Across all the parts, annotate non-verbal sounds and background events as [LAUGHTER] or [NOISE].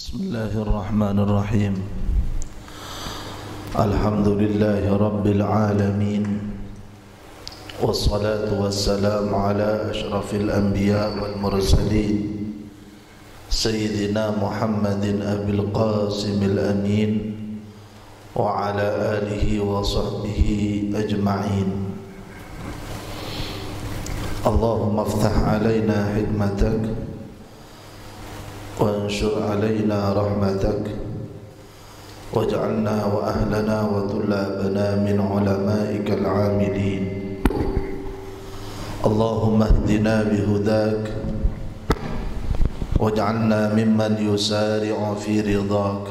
بسم الله الرحمن الرحيم. الحمد لله رب العالمين. والصلاة والسلام على أشرف الأنبياء والمرسلين. سيدنا محمد أبي القاسم الأمين وعلى آله وصحبه أجمعين. اللهم افتح علينا حكمتك وانشر علينا رحمتك. واجعلنا وأهلنا وطلابنا من علمائك العاملين. اللهم اهدنا بهداك. واجعلنا ممن يسارع في رضاك.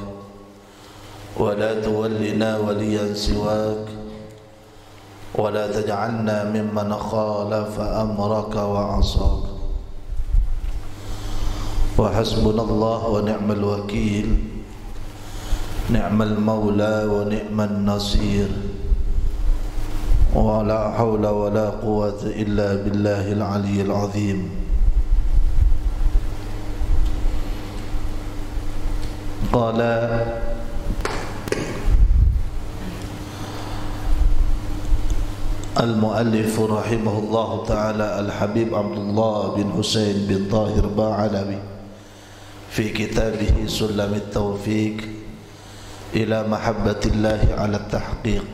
ولا تولنا وليا سواك. ولا تجعلنا ممن خالف أمرك وعصاك. وحسبنا الله ونعم الوكيل. نعم المولى ونعم النصير. ولا حول ولا قوة إلا بالله العلي العظيم. قال المؤلف رحمه الله تعالى الحبيب عبد الله بن حسين بن طاهر باعلوي في كتابه سلم التوفيق إلى محبة الله على التحقيق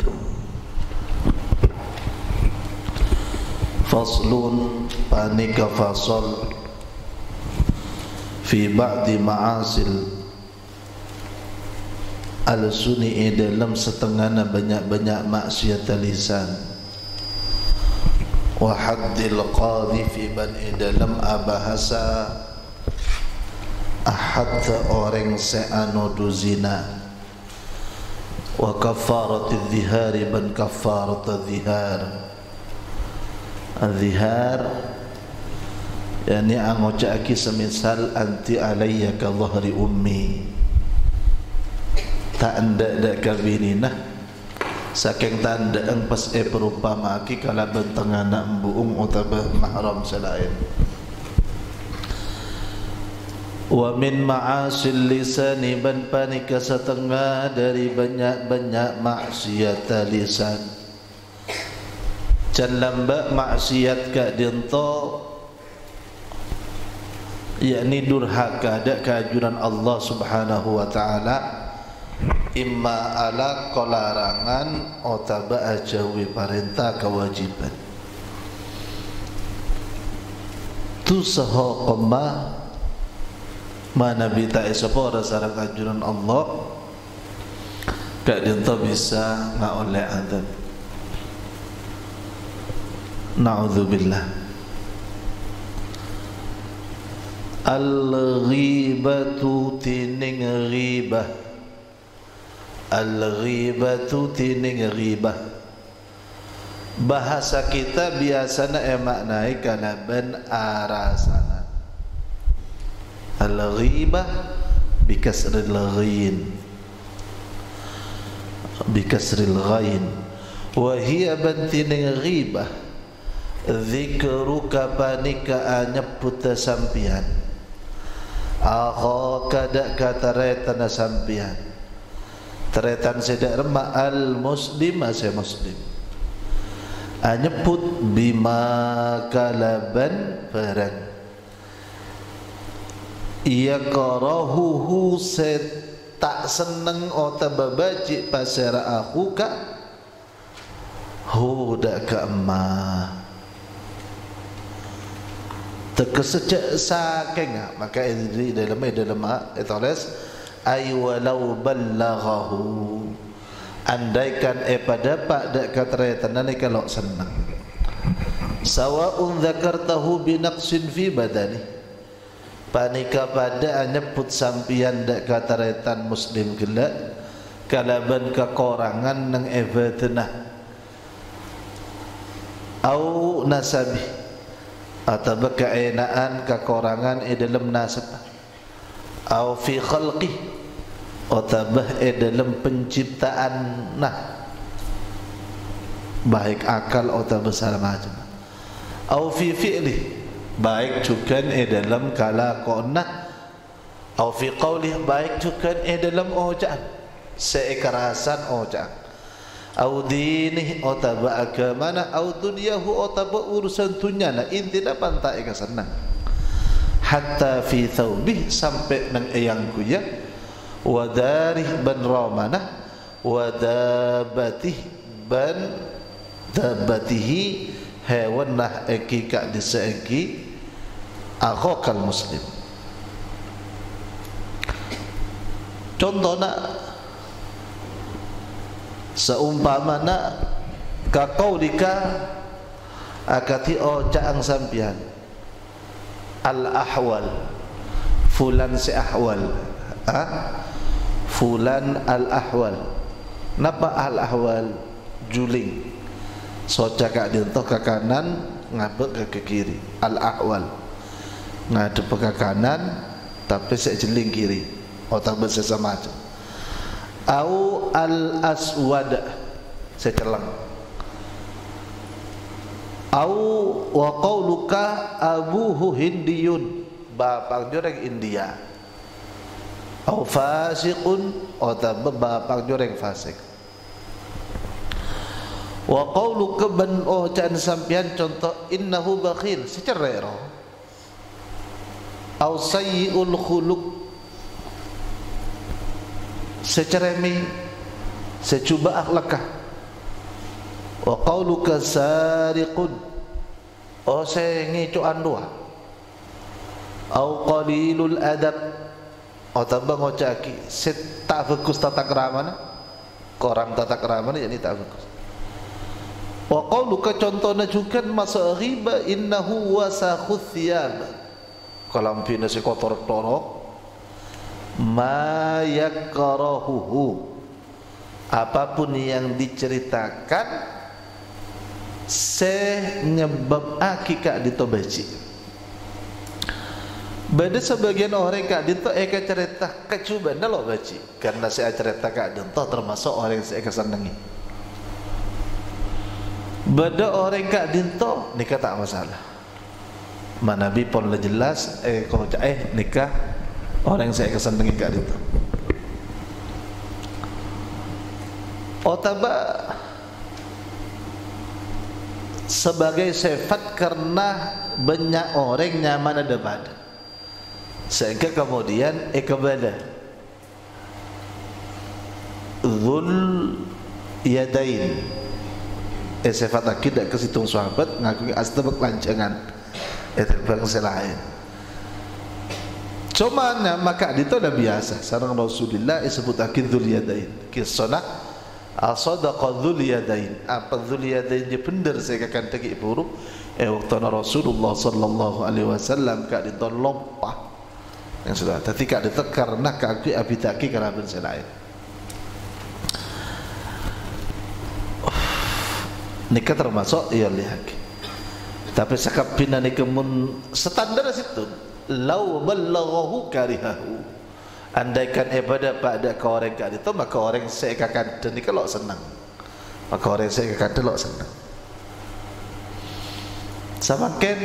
فصل بانك فصل في بعض معاصي al-suni dalam setengahnya banyak-banyak maksiat lisan wa haddil qadhifi ban dalam abahasa ahad orang se'anodu zina wa kafarati dhihari ban kafarati dhihar al-dhihar yani angocaki semisal anti alayya ka dhahri ummi tak anda dak kawininah saking tanda ang pas e perupama aki kala bentang anak buung utabah mahram selain wa min ma'asil lisani ban panika setengah dari banyak-banyak maksiat lisan. Can lamba maksiat ka dinto yakni durhaka dak kajuran Allah Subhanahu wa taala. Imma ala kolarangan otaba ajawi perintah kewajiban. Tu saho koma mana bita esopo rasa kajuran Allah. Kak dinta bisa nggak oleh adab Na'udzubillah. Al-ghibatu tining ghibah. Al-ghibatu tining ghibah. Bahasa kita biasanya eh maknai kana ben arasana Al-ghibah bikasril ghin Bikasril ghin Wahia bantining ghibah. Zikruka panika anyeput sampian. Akho kadak kata retana sampian. Teretan sedak remak al muslim ase muslim. Anyeput bima kalaban perang Ia karahuhu se tak seneng ota babaji pasera aku ka Huda ka emah terkesejak saking maka ini dalam dalam etoles ay walau ballaghahu. Andaikan e pada pak dak katraitan nani kalau senang. Sawaun dzakartahu bi naqsin fi badani panika pada nyebut sampian dak katraitan muslim gelak kalaban kekorangan nang evatna au nasabi atau keenaan kekurangan di dalam nasab. Atau fi khalqi atau di dalam penciptaan nah. Baik akal atau besar macam. Atau fi fi'li baik juga di dalam kala kona Atau fi qawlih baik juga eh dalam ojaan. Seekarasan ojaan. Au dinih otaba agamana Au dunyahu otaba urusan tunyana Inti dapat tak eka senang Hatta fi thawbih Sampai nang eyang kuya. Wadarih ban ramana. Wadabatih ban Dabatihi Hewan nah eki kak diseeki Akhokal muslim Contohnya seumpamana kaqaulika akati o caang sampian. Al ahwal fulan si ahwal ha? fulan al ahwal napa al ahwal juling. So cakap dia ke kanan ngabek ke kiri. Al ahwal ngadep ke kanan tapi saya jeling kiri. Otak bersama macam au al aswad. Secelang au wa qauluka abuhu hindiyun. Bapak joreng India. Au fasiqun. Atau bapak joreng fasik. Wa qauluka ban oh can sampian contoh innahu bakhil. Secerero au sayyiul khuluq. Seceremi secuba akhlakah. Wa qauluka sariqun. Oh sengicu andua au qalilul adab. Oh tambah ngocaki set tak fokus tata kerama korang tata kerama jadi tak fokus. Wa qauluka contohnya juga masa riba innahu wasakhus thiyab kalau pina si kotor torok ma yakrahuhu apapun yang diceritakan senyebab akikak ditobaci Bada sebagian orang kak dinto eka cerita kecuba nalo baci karena saya cerita kak dinto termasuk orang yang saya kesenangi. Bada orang kak dinto nikah tak masalah. Mana bi pun jelas eh kau eh nikah orang yang saya kesan dengan itu otaba sebagai sifat karena banyak orang nyaman ada pada sehingga kemudian ikabada zul yadain. Eh sifat akidah kesitung sahabat ngakui astabak lancangan itu bangsa lain Cuma maka itu dah biasa. Sarang Rasulullah disebut akidul yadain. Kisana asadaqa dzul yadain. Apa dzul yadain dia benar saya akan tegi buruk. Eh waktu Rasulullah sallallahu alaihi wasallam kak itu lompah. Yang sudah. Tapi kak itu karena kaki abi taki kerana benda lain. Nikah termasuk iya lihat. Tapi sekap pina nikah mun standar situ. Lau ballaghahu karihahu. Andaikan ibadah pada ke orang kat itu maka orang saya akan dan kalau senang. Maka orang saya akan delok senang. Sama ken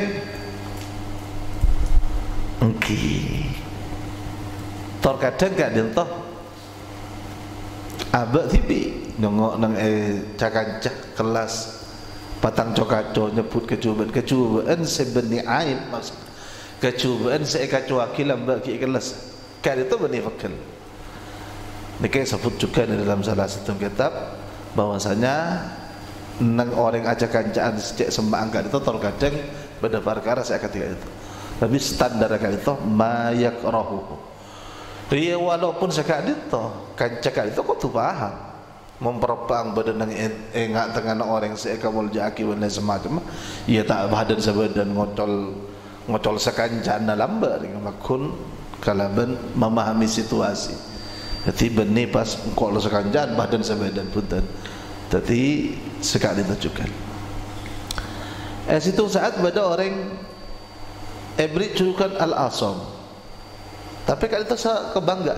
okay. tor kadang gak dintoh abak tibi nongok nang eh cakancak kelas patang cokaco nyebut kecubaan kecubaan sebenih aib maksud kecubaan saya kacau akilam bagi kelas kan itu benih fakir Mereka sebut juga dalam salah satu kitab bahwasanya nang orang aja kancaan sejak sembah angkat itu terkadang pada perkara saya ketika itu. Tapi standar kali itu mayak rohu dia walaupun sekat itu kancak itu kok tuh paham memperpang badan yang enggak tengah orang saya kamu jaki dan semacam. Ia tak badan sebadan ngocol ngocol sekancan dalam ber makun kalaban memahami situasi. Jadi benih pas kalau sekancan badan sebadan punten. Jadi sekali tunjukkan eh situ saat pada orang ebri curukan al asom tapi kali itu kebangga.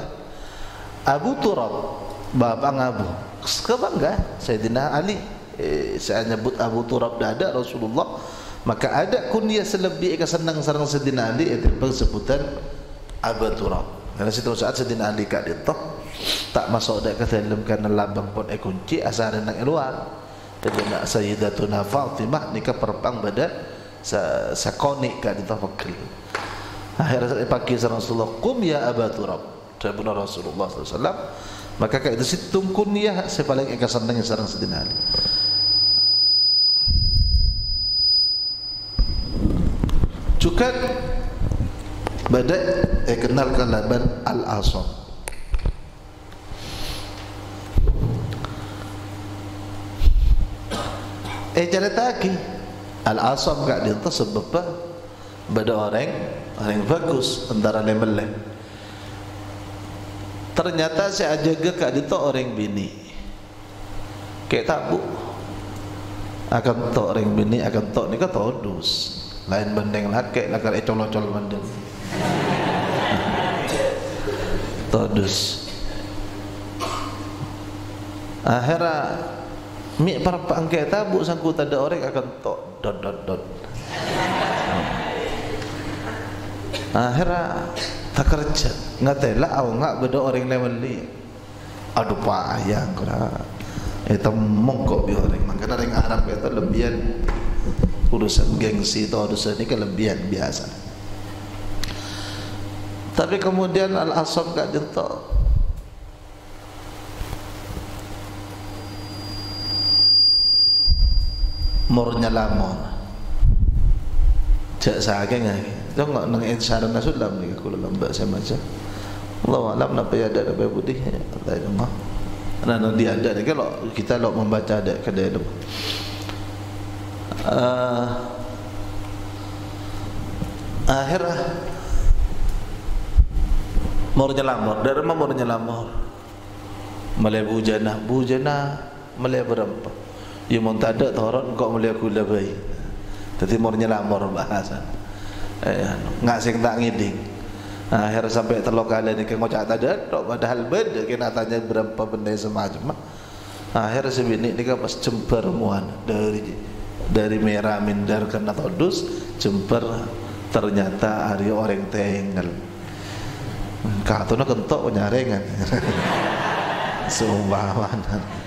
Abu Turab bapak ngabu kebangga Sayyidina Ali eh, saya nyebut Abu Turab dada Rasulullah maka ada kunyah selebih ikan senang sarang sedina ali itu sebutan Abu Turab Karena situ saat sedina Ali kat dia toh tak masuk dak ke dalam kerana labang pun e kunci asal nak keluar. Jadi nak Sayyidatuna Fatimah nikah perpang pada sa sakoni kat dia fakir. Akhirnya saya pakai Rasulullah kum ya Abu Turab. Tabuna Rasulullah SAW Maka kat itu situ kunyah saya paling akan senang yang sarang sedina Ali. Cukat Badai eh, kenalkan laban Al-Asam Eh cerita lagi. Al-Asam kat dia tu sebab apa? Bada orang Orang yang bagus Antara lemelem Ternyata saya jaga kat dia orang bini. Kayak tak bu. Akan tok orang bini Akan tok ni kan todus. Lain bendeng laki Lakar ecol-ocol bendeng [LAUGHS] todus. Akhirnya mi para pangke tabu sangku tada orang akan tok dot dot dot. [LAUGHS] Akhirnya tak kerja ngate lah au ngak beda orang lain li. Aduh payang kira itu mongkok bi orang. Makanya orang Arab itu lebihan urusan gengsi itu urusan ini kelebihan biasa. Tapi kemudian Al-Asam gak jentok Murnya lamon Jak saking lagi Itu gak nang insyarat nasulam ni Kalau lambat saya macam. Allah alam napa ya ada napa putih? Allah ya Allah. Nah, dia ada ni kalau kita lo membaca ada kedai itu. Uh, akhirnya Murnya lamur Dari mana murnya lamur Malay bujana Bujana Malay berapa. Ya mun tak ada Tawaran kau malay aku lebih Jadi murnya lamur bahasa. Eh, Nggak sing tak ngiding. Akhirnya sampai telok kali ni Kau cakap tak ada Padahal beda Kena tanya berapa benda semacam. Akhirnya sebini ni kan pas jemper muan. Dari dari merah mindar kena todus Jemper ternyata hari orang tinggal Kak tu nak kentok nyaring kan. [LAUGHS]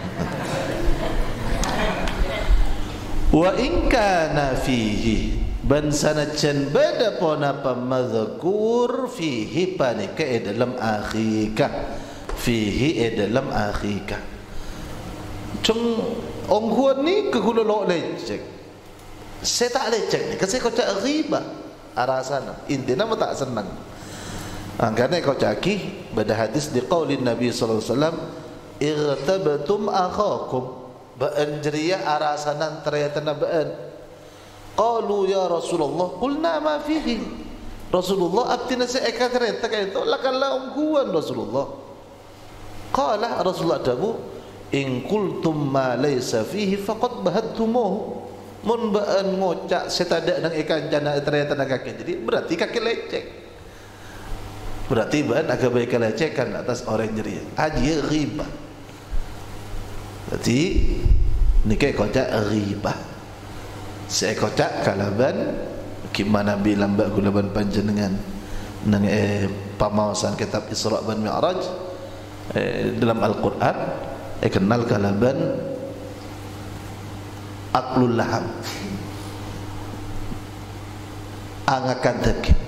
Wa in kana fihi ban sanachan bada pon apa madhkur fihi panika e dalam akhika fihi e dalam akhika. Chung ong huan ni ke kula lo lecek. Saya tak lecek ni kasi kau cak riba arasana. Intinya tak senang. Kerana kau caki pada hadis di qaulin Nabi sallallahu alaihi wasallam irtabtum akhakum ba'an jariya arasanan ternyata ba'an qalu ya Rasulullah qulna ma fihi. Rasulullah abtina seeka ternyata kayak itu lakanlah ungguan Rasulullah. Qala Rasulullah dabu in qultum ma laysa fihi faqad bahattumuh mun ba'an ngocak setada nang ikan jana ternyata nak kaki jadi berarti kaki lecek. Berarti bahan agak baik lecehkan atas orang jeria. Haji riba. Berarti ni kayak kocak riba. Saya kocak kalaban gimana bilang mbak kulaban panjenengan. Nang eh pamawasan kitab Isra dan Mi'raj eh, dalam Al-Qur'an eh kenal kalaban aklul laham. Angakan daging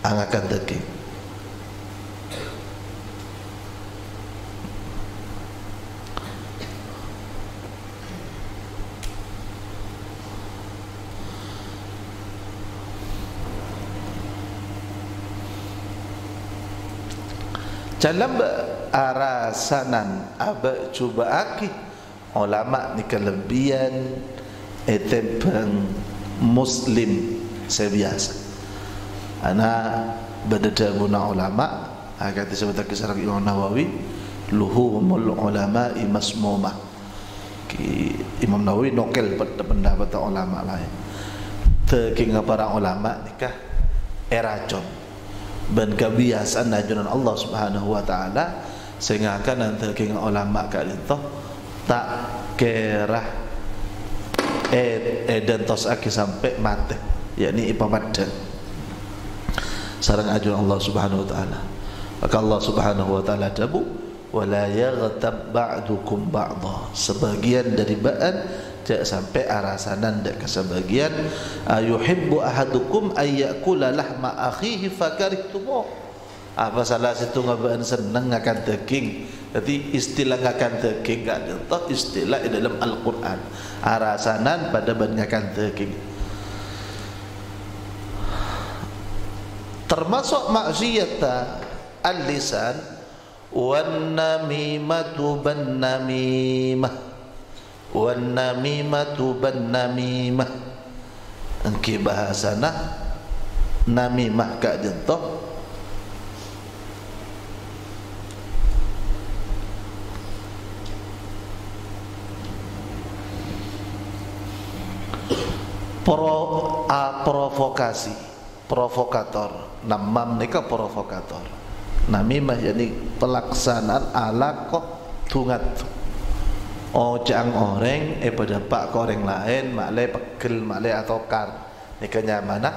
angakan daging dalam arasanan aba cuba aki ulama ni kelebihan etempeng muslim sebiasa. Ana badada guna ulama. Agak disebut kisah Imam Nawawi. Luhumul ulama masmumah. Ki Imam Nawawi nokel pendapat ulama lain. Teking para ulama nikah eracon dan kebiasaan ajaran Allah Subhanahu wa taala sehingga akan nanti king ulama kat itu tak kerah eh, dan tos aki sampai mati yakni ipamaddan sarang ajaran Allah Subhanahu wa taala. Maka Allah Subhanahu wa taala dabu wala yaghtab ba'dukum ba'dha. Sebagian dari ba'an tidak sampai arasanan dak kesebagian ayuhibbu ahadukum ayyakula lahma akhihi fakarihtumu. Apa salah situ ngabaan seneng akan daging jadi istilah akan daging gak ada istilah di dalam Al-Quran. Arasanan pada banyakan daging termasuk maksiat al-lisan wan namimatu ban namimah wan namimatu ban namimah engki bahasana namimah ka jentoh pro a provokasi provokator. Namam nika provokator. Namimah jadi pelaksanaan ala kok tungat ojang orang eh pada pak ke orang lain maklai pegel maklai atau kar. Nika nyamana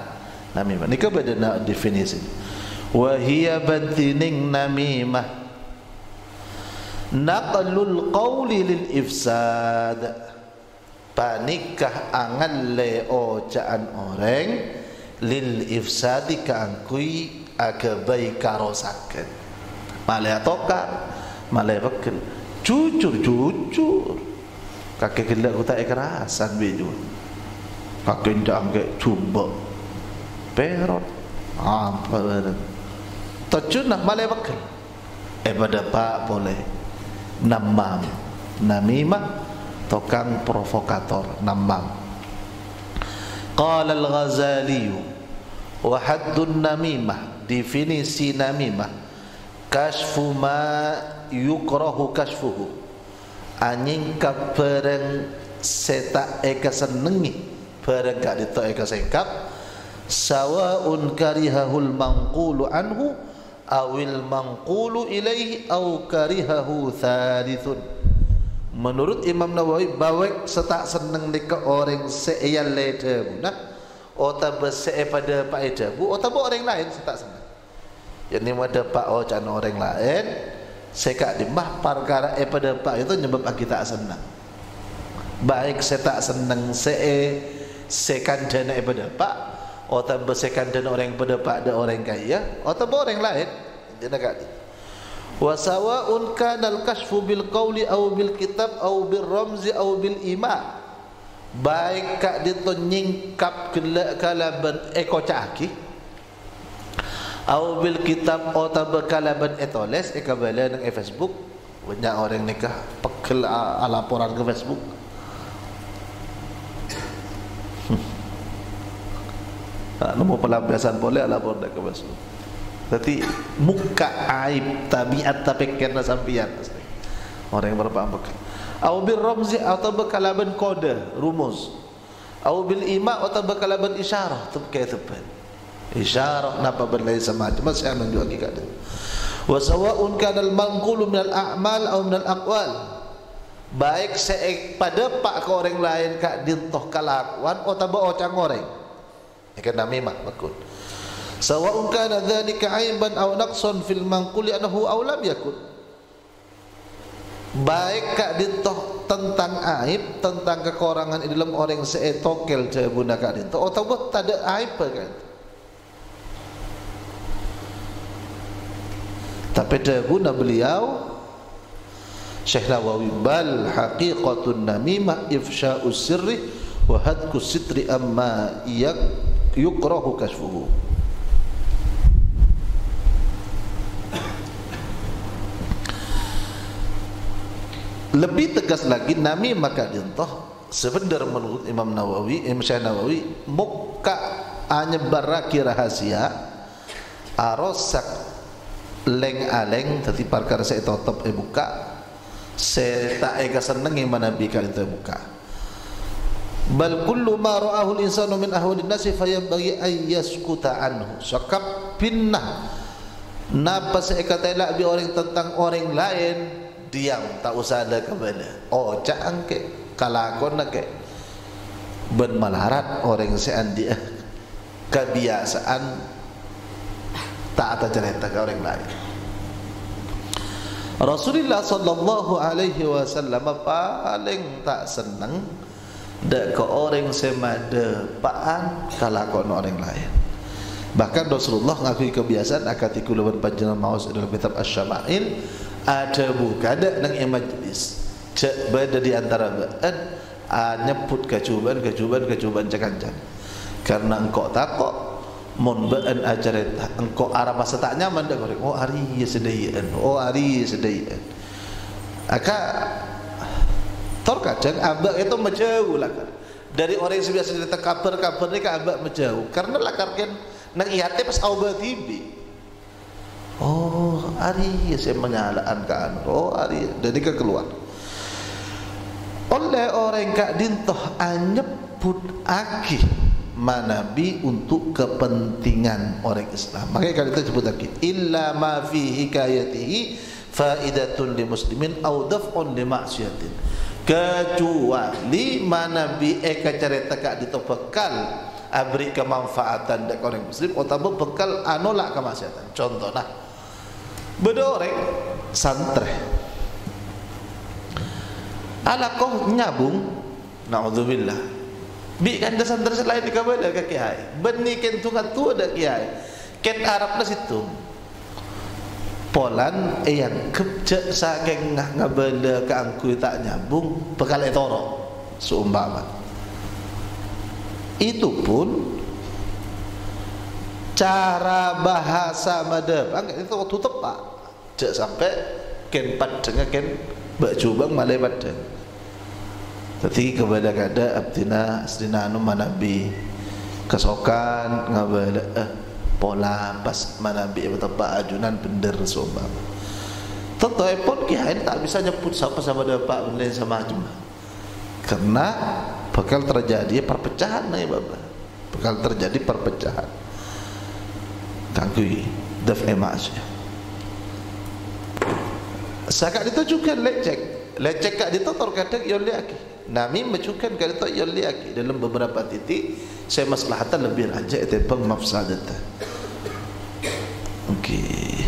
namimah nika beda na definisi. Wahia bantining namimah naqlul qawli lil ifsad. Panikah angan le ojaan orang lil ifsadi kaangkui agabai karosaken malaya toka malaya bekel jujur jujur kakek gila ku tak ikerasan biju kakek ndak angke cuba. Perot apa benar tajun nak malaya bekel eh pada pak boleh. Namam. Namimah. Tokang provokator namam. Qala al-Ghazali wa haddun namimah. Definisi namimah. Kasfu ma yukrahu kasfuhu anying ka pereng seta eka senengi pereng ka dito eka sekap sawaun karihahul manqulu anhu awil manqulu ilaihi aw karihahu thalithun. Menurut Imam Nawawi bawek setak seneng deka orang seeyal leder nah Ota bese pada Pak Eda Bu Ota bu orang lain saya tak senang Yang ni ada Pak O can orang lain Kat di perkara eh pada Pak itu nyebab kita senang. Baik saya tak senang saya sekan dana eh pada Pak. Ota besekan dana orang pada Pak ada orang kaya. Ota bu orang lain. Dia nak kat Wa sawa'un kana al-kashfu bil qawli aw bil kitab aw bil ramzi aw bil ima' baik kak dia tu nyingkap eko caki au bil kitab atau kalaban etoles eka bala nang Facebook. Banyak orang nikah pekel a, laporan ke Facebook. Tak nemu pelampiasan boleh lapor dah ke Facebook. Tapi muka aib tabiat tapi kena sampian. Orang yang berapa ambek au bil ramzi atau berkalaban kode rumus. Au bil ima atau berkalaban isyarah. Kayak tepat isyarah napa berlai sama? Masih anu juga kita wa sawa'un kana al manqulu min al a'mal aw min al aqwal. Baik seek pada pak ke orang lain kak dintoh kalakuan atau ba ocang orang ikan nami mak bakun sawa'un kana dhalika aiban aw naqsan fil manquli annahu aw lam yakun. Baik kak dintoh tentang aib tentang kekurangan di dalam orang seetokel je bunda kak dintoh. Atau buat tak ada aib kan tapi dia guna beliau. Syekh Nawawi bal haqiqatun namimah ifsya'us sirri wa hadku sitri amma yak yukrahu kasfuhu lebih tegas lagi nami maka dintoh sebenarnya menurut Imam Nawawi Imam Syekh Nawawi muka hanya baraki rahasia arosak leng aleng tetapi perkara saya tutup e buka. Saya tak ega seneng yang mana bika itu buka. Bal kullu ma ra'ahu al-insanu min ahwali an-nasi fayanbaghi ay yaskuta anhu. Sakap pinnah. Napa saya kata elak bi orang tentang orang lain diam tak usah ada kembali oh jangan ke kalakon ke? Bermalarat orang sean dia [LAUGHS] kebiasaan tak ada cerita ke orang lain Rasulullah sallallahu alaihi wasallam paling tak senang dak ke orang semada paan kalau kau orang lain. Bahkan Rasulullah ngakui kebiasaan akatiku lawan panjenengan maus dalam kitab Asy-Syama'il ada buka ada nang majlis. Cek beda di antara baan nyebut kecubaan kecubaan kecubaan cakancan. Karena engkau takut mon baan ajaran engkau arah masa tak nyaman dak oh hari sedaian oh hari sedaian. Aka Terkadang abak itu menjauh lah kan. Dari orang yang biasa cerita kabar-kabar ni kan abak menjauh. Karena lah kan nang iate pas awal tibi. Oh, hari saya menyalaan kan. Oh, hari dari ke keluar. Oleh orang kak dintoh anyebut aki manabi untuk kepentingan orang Islam. Makanya kalau kita sebut lagi illa ma fi hikayatihi faidatun li muslimin au daf'un li ma'siyatin. Kecuali mana bi eka cerita kak ditopekal abri kemanfaatan dek orang muslim atau bekal anolak kemaksiatan. Contoh nah bedoreng santre ala kau nyabung naudzubillah bi kan ada santre selain di kabel ke kiai. Benih kentungan tu ada kiai. Ken arab na situ. Polan yang kecek saking ngah ngabenda ke angku tak nyambung bekal etoro seumpama. Itu pun cara bahasa madhab. Angkat itu waktu tepat. Cek sampai ken padeng ken baju bang malai padeng tapi kepada kada abdina asdina anu manabi kesokan ngabenda eh pola pas mana bi betapa ajunan bender sombang tentu pun kiai tak bisa nyebut siapa sama dapat benda sama ajunan karena bakal terjadi perpecahan nih bapak bakal terjadi perpecahan. Kagui daf emas sakat itu juga lecek. Lecek kak itu terkadang yo lagi nami mencukan kali itu yo lagi dalam beberapa titik saya maslahatan lebih aja itu bang mafsadatan Okey.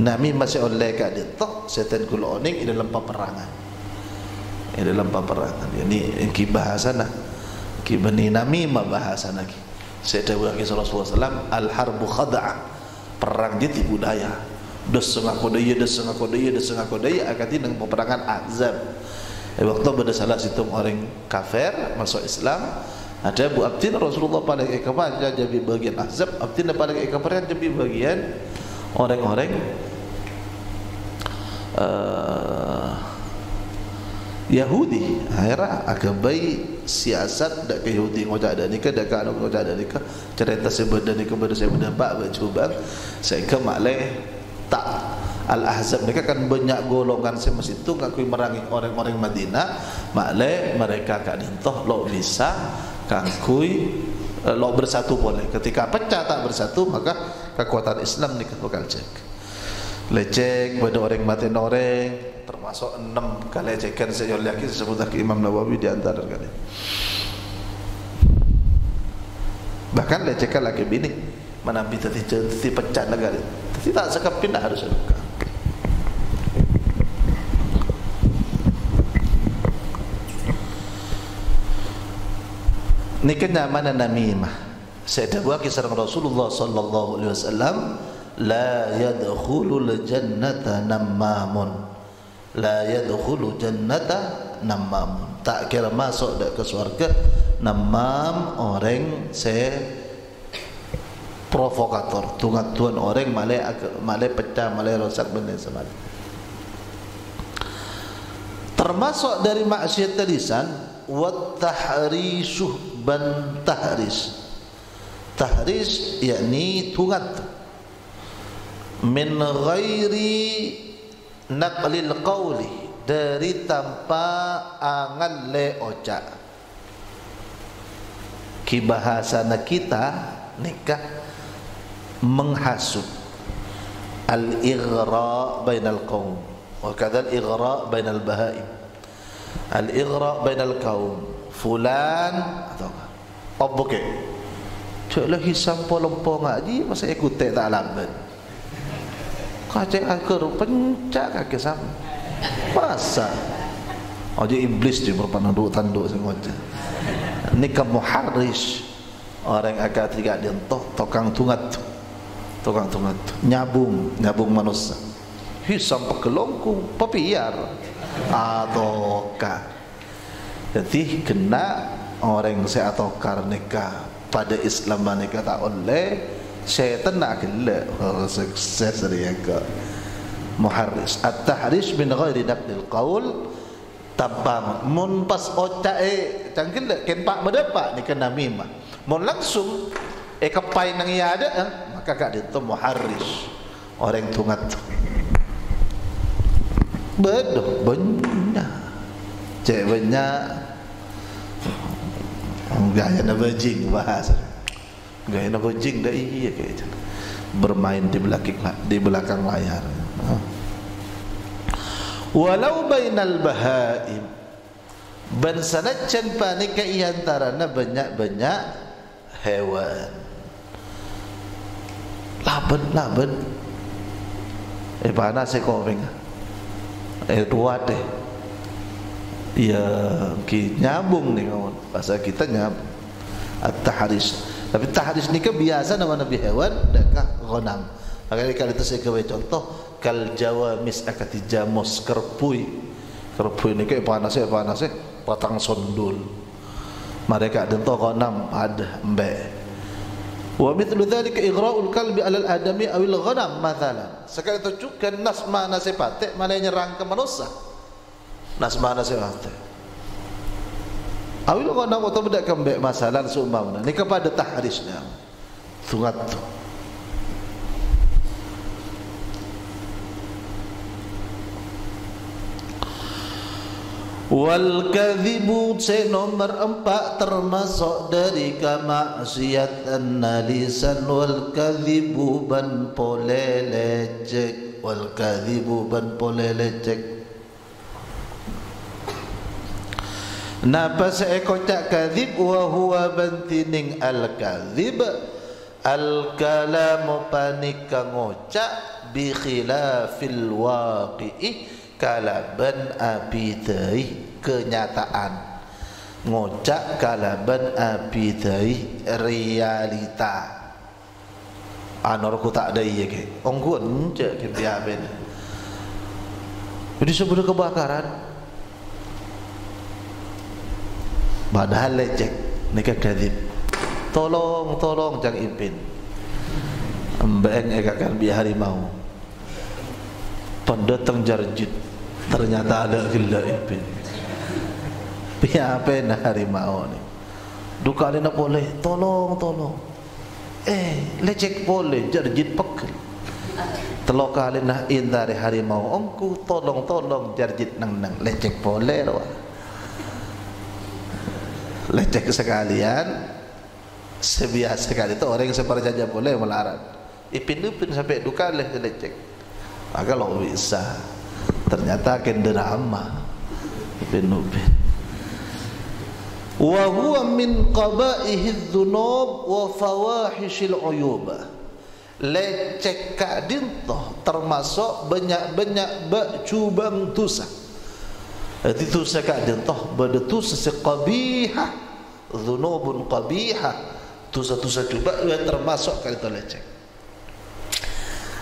Nami masih oleh kat dia tok setan kula oning dalam peperangan. Dalam peperangan. Ini ki bahasa nah. Ki bani nami ma bahasa lagi. Saya tahu lagi Rasulullah SAW al harbu khada'ah. Perang dia tipu daya. Dos setengah kodaya, dos setengah kodaya, dos setengah kodaya akati nang peperangan Azab. Waktu pada salah situ orang kafir masuk Islam, ada Bu Abdin Rasulullah pada ekapan jadi bagian Ahzab Abdin pada ekapan jadi bagian orang-orang uh, Yahudi. Akhirnya agabai siasat dak ke Yahudi ngoja ada nikah dak anu ngoja ada nikah cerita sebenar nikah pada saya mendapat bercoba saya ke malai tak Al Ahzab mereka kan banyak golongan semas itu ngakui merangi orang-orang Madinah. Malai mereka kan intoh lo bisa kangkui eh, lo bersatu boleh. Ketika pecah tak bersatu maka kekuatan Islam ni bakal cek lecek pada orang mati orang termasuk enam kali cekan saya yakin lagi Imam Nawawi di antara kali bahkan lecekan lagi bini bisa tadi pecah negara. Tidak sekepin harus luka Kena mana namimah Saya dah buat kisah Rasulullah sallallahu alaihi wasallam la yadkhulul jannata namamun la yadkhulu jannata namamun tak kira masuk dak ke surga namam orang se provokator. Tungat tuan orang malai malai pecah malai rosak benda semacam. Termasuk dari maksiat lisan wa tahrishuh ban tahris tahris yakni tungat min ghairi naqlil qawli. Dari tanpa angan le oca ki bahasa kita nikah menghasut. Al ighra bainal qaum wa kadzal ighra bainal bahaim al ighra bainal qaum fulan atau apa? Ke cak lagi sampo lompo ngaji masa ikut tak lambat. Kacang akar pencak kaki sama? Masa? Aja iblis dia berpanah duk tanduk semua ni kamu haris orang agak tiga dia toh tokang tungat tokang tungat nyabung nyabung manusia. Hisam pekelongku pepiar atau ka jadi kena orang saya atau karena pada Islam mereka tak oleh syaitan nak kena. Sukses dia muharris at-tahrish min ghairi naqdil qaul tabam mun pas otak eh. Cangkil ken pak berdepak ni kena mimah mun langsung eh kepai nang ia ada eh, maka kak dia tu muharris orang tungat bedo banyak cek banyak gaya na virgin bahasa gaya na virgin dah iya kayak bermain di belakang di belakang layar. Walau bainal bahaim ban sanaccan panika antara na banyak-banyak hewan. Laban laban eh mana saya kau eh dua deh. Ya ki nyambung nih kawan. Bahasa kita nyambung at-tahris. Tapi tahris ni ke biasa nama nabi hewan dekat ghanam maka kalau itu saya kawai contoh kal jawa mis akati jamos kerpui. Kerpui ni ke panas ya panas ya patang sondul mereka dento ghanam ada embe wa mithlu dhalika igra'ul kalbi 'ala al-adami aw al-ghanam mathalan. Sekali itu juga nas mana sepate mana nyerang ke manusia. Nas mana sepate awil ghanam atau bedak kembek masalah seumpama ni kepada tahrisnya. Sungat tu Wal kadhibu se nomor empat termasuk dari kemaksiat. Lisan wal kadhibu ban pole lecek. Wal kadhibu ban pole lecek. Napa seekor cak kadhib wa huwa bantining al kadhib. Al kalamu panika ngocak bi khilafil waqi'i kalaban abidai kenyataan. Ngocak kalaban abidai realita. Anor ku tak ada iya ke? Ongkuan je ke dia ben? Jadi sebelum kebakaran padahal lecek ni ke kadib tolong tolong jangan impin embeng ekakan biar harimau pendatang jarjit ternyata ada gila ibin pihak apa nak harimau ni? Duka dia nak boleh tolong tolong. Eh lecek boleh jarjit pekel telok kali nak in dari harimau ongku tolong tolong jarjit nang nang lecek boleh lah lecek sekalian sebiasa sekali itu orang yang seperjaya boleh melarang ipin ipin sampai duka leh lecek. Maka lo bisa ternyata akan drama bin Ubin wa huwa min qabaihi dhunub wa fawahishil uyub. Lecek kadin toh termasuk banyak-banyak bercubang dosa itu dosa kadin toh berdosa seqabihah dhunubun qabihah. Dosa-dosa cuba termasuk kali itu lecek.